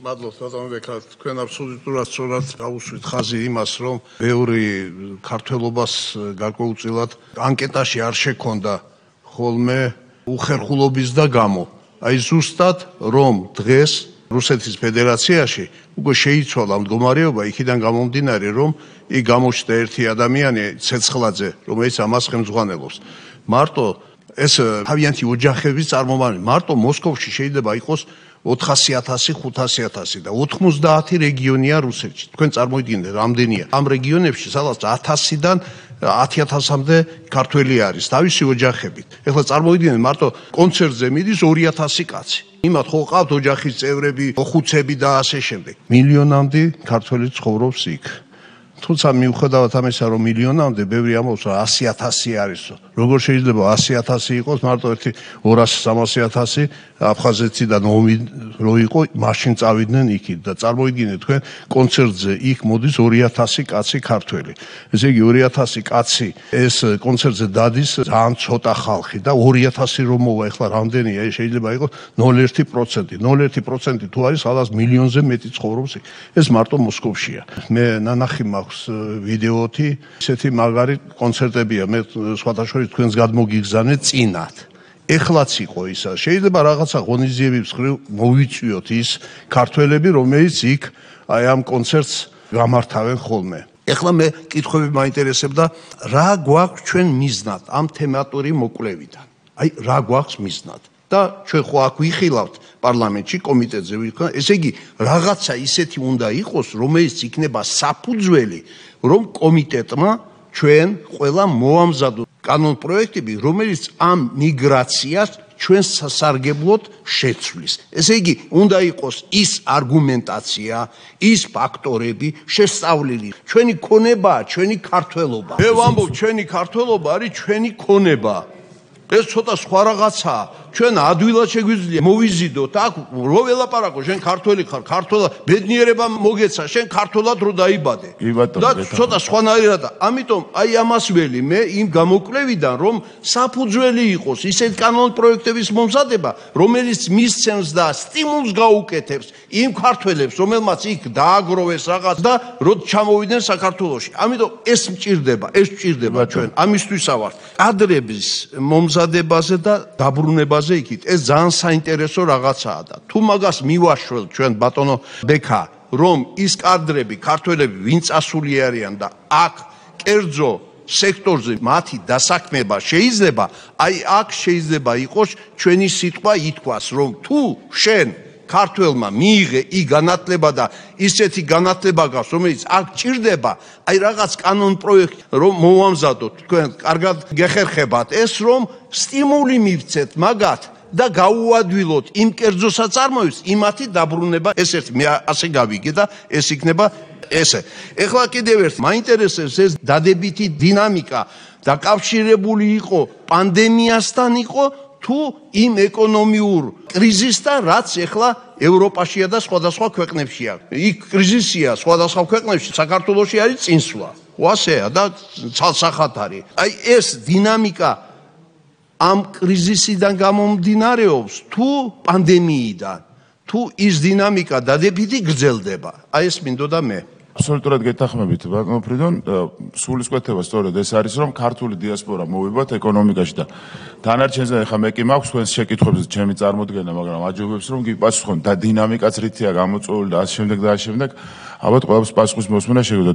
მადლობთ ბატონო ბექა თქვენ აბსოლუტურად სწორად გავუსვით ხაზი იმას რომ ბევრი ქართველობას გარკვეულწილად ანკეტაში არ შექონდა ხოლმე უხერხულობის და გამო. აი ზუსტად რომ დღეს რუსეთის ფედერაციაში უკვე შეიცვალა მდგომარეობა იქიდან გამომდინარე რომ იქ გამოჩნდა ერთი ადამიანი ცეცხლაძე რომელიც ამას ხელმძღვანელობს. მარტო ეს თავიანთი ოჯახების წარმომადგენელი მარტო მოსკოვში შეიძლება იყოს 400000 500000 და 90 რეგიონია რუსეთში. თქვენ წარმოიდგინეთ რამდენია. ამ რეგიონებში სადაც 1000-დან 10000-მდე ქართველი არის თავისი ოჯახებით. ეხლა წარმოიდგინეთ მარტო კონცერტზე მიდის 2000 კაცი. იმათ ხო ყავთ ოჯახის წევრები, ოხუცები და ასე შემდეგ. მილიონამდე ქართველი ცხოვრობს იქ. თუმცა მიუხედავად ამისა რომ მილიონამდე ბევრი ამბობს რომ 100000 არისო როგორ შეიძლება 100000 იყოს მარტო ერთი 200-300000 აფხაზეთიდან ომი რო იყო მაშინ წავიდნენ იქით და წარმოიდგინეთ თქვენ კონცერტზე იქ მოდის 2000 კაცი ქართველი. ესე იგი 2000 კაცი ეს კონცერტზე დადის ძალიან ცოტა ხალხი და 2000 რომ მოვა ეხლა რამდენია შეიძლება იყოს 0.1% 0.1% თუ არის სადაც მილიონზე მეტი ცხოვრობს ეს მარტო მოსკოვშია. მე ნანახი მაქვს აქვს ვიდეოთი, ესეთი მაგარი კონცერტებია. მე სხვადასხვა თქვენს გადმოგიგზავნე წინათ. ეხლაც იყო ისა. შეიძლება რაღაცა ღონისძიების ხრი მოვიწვიოთ ის ქართველები, რომელიც იქ აი ამ კონცერტს გამართავენ ხოლმე. ეხლა მე კითხვები მაინტერესებდა, რა გვაქვს ჩვენ მიზნად ამ თემატური მოკვლევიდან? აი რა გვაქვს მიზნად? და ჩვენ ხო აქ ვიხილავთ პარლამენტში კომიტეტზე ვიხილავთ ესე იგი რაღაცა ისეთი უნდა იყოს რომელიც იქნება საფუძველი რომ კომიტეტმა ჩვენ ყველა მოამზადო კანონ პროექტები რომელიც ამ მიგრაციას ჩვენ სასარგებლოდ შეცვლის. ესე იგი, უნდა იყოს ის არგუმენტაცია, ის ფაქტორები შესწავლილი. ჩვენი ქონება, ჩვენი ქართველობა. მე ვამბობ, ჩვენი ქართველობა არის ჩვენი ქონება. ეს ცოტა სხვა რაღაცაა. ჩვენ ადვილად შეგვიძლია მოვიზიდოთ. აქ რო ველაპარაკო შენ ქართველი ხარ ქართულა ბედნიერება მოგეცა შენ ქართულად რო დაიბადე. და ცოტა სხვანაირად ამიტომ აი ამას ველი მე იმ გამოკვლევიდან რომ საფუძველი იყოს ისეთ კანონ პროექტების მომზადება რომელიც მისცემს და სტიმულს გაუკეთებს იმ ქართველებს რომელმაც იქ დააგროვეს რაღაც და რო ჩამოვიდნენ საქართველოში. ამიტომ ეს მჭირდება ეს მჭირდება ჩვენ ამისთვისა ვართ კადრების მომზადებაზე და დაბრუნება ფაზაზე იქით. ეს ძალიან საინტერესო რაღაცაა და თუ მაგას მივაშველთ ჩვენ ბატონო ბექა რომ ის კადრები ქართველები ვინ წასული არიან და აქ კერძო სექტორზე მათი დასაქმება შეიძლება აი აქ შეიძლება იყოს ჩვენი სიტყვა ითქვას რომ თუ შენ ქართველმა მიიღე ი განათლება და ისეთი განათლება გაქვს რომელიც აქ ჭირდება აი რაღაც კანონ პროექტი რომ მოვამზადოთ თქვენ კარგად გეხერხებათ. ეს რომ სტიმული მივცეთ მაგათ და გაუადვილოთ იმ კერძო საწარმოებს იმათი დაბრუნება ეს ერთ მე ასე გავიგე და ეს იქნება ესე. ეხლა კიდევ ერთ მაინტერესებს ეს დადებითი დინამიკა. დაკავშირებული იყო პანდემიასთან იყო თუ იმ ეკონომიურ კრიზისთან რაც ეხლა ევროპაშია და სხვადასხვა ქვეყნებშია. იქ კრიზისია სხვადასხვა ქვეყნებში, საქართველოსი არის წინსვლა. ვასეა და ცალსახად არის. აი ეს დინამიკა ამ კრიზისიდან გამომდინარეობს თუ პანდემიიდან თუ ის დინამიკა დადებითი გრძელდება. აი ეს მინდოდა მე. აბსოლუტურად გეთანხმებით ბატონო ფრიდონ სულისკვეთება სწორედ ეს არის რომ ქართული დიასპორა მოვიბათ ეკონომიკაში და დანარჩენზე ხა მე კი მაქვს თქვენს შეკითხვებზე ჩემი წარმოდგენა მაგრამ აჯობებს რომ გიპასუხონ და დინამიკაც რითია გამოწვეული და ასე შემდეგ და ასე შემდეგ. ალბათ ყველას პასუხის მოსმენა შეგვიძლია